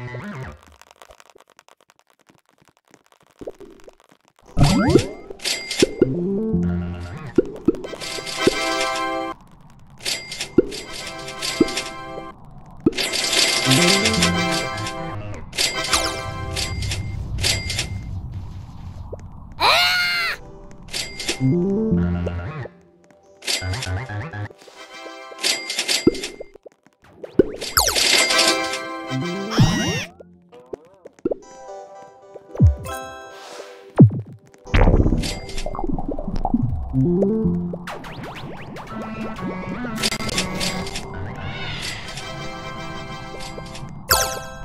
Ah!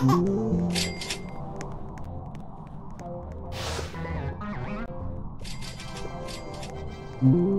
Ooh. Mm-hmm.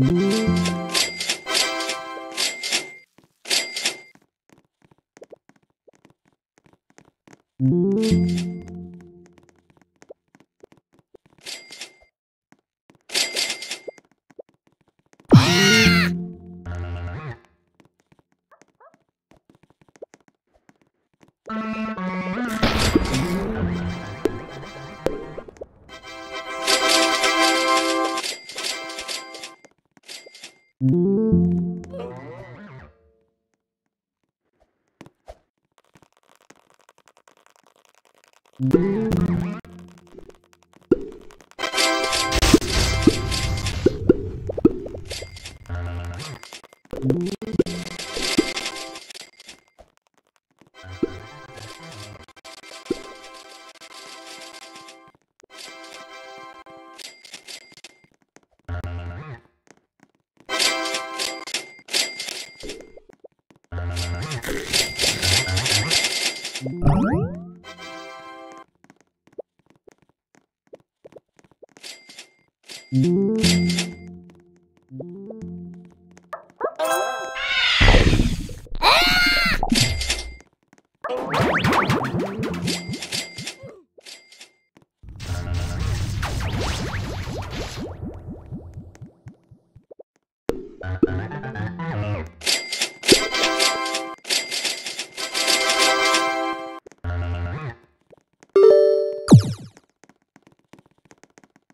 Música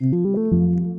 Woo!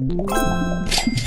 Thank